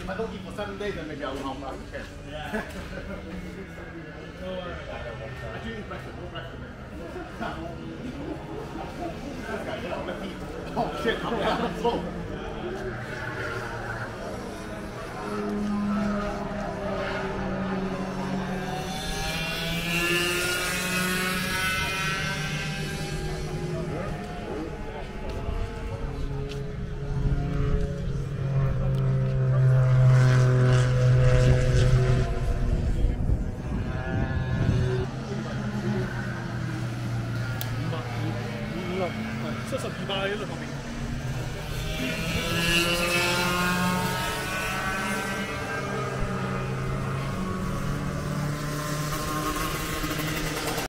if I don't if for seven days, then maybe I will Oh shit, I'm, 了，嗯，这是迪巴拉这方面。